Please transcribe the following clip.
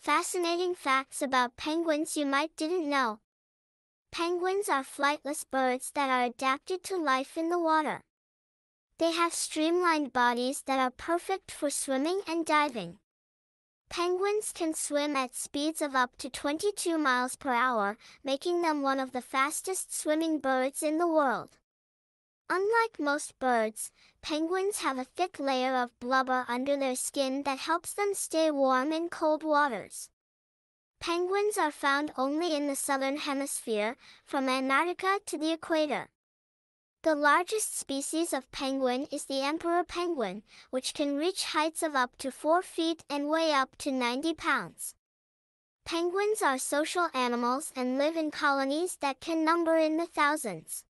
Fascinating facts about penguins you might didn't know. Penguins are flightless birds that are adapted to life in the water. They have streamlined bodies that are perfect for swimming and diving. Penguins can swim at speeds of up to 22 miles per hour, making them one of the fastest swimming birds in the world. Unlike most birds, penguins have a thick layer of blubber under their skin that helps them stay warm in cold waters. Penguins are found only in the southern hemisphere, from Antarctica to the equator. The largest species of penguin is the emperor penguin, which can reach heights of up to 4 feet and weigh up to 90 pounds. Penguins are social animals and live in colonies that can number in the thousands.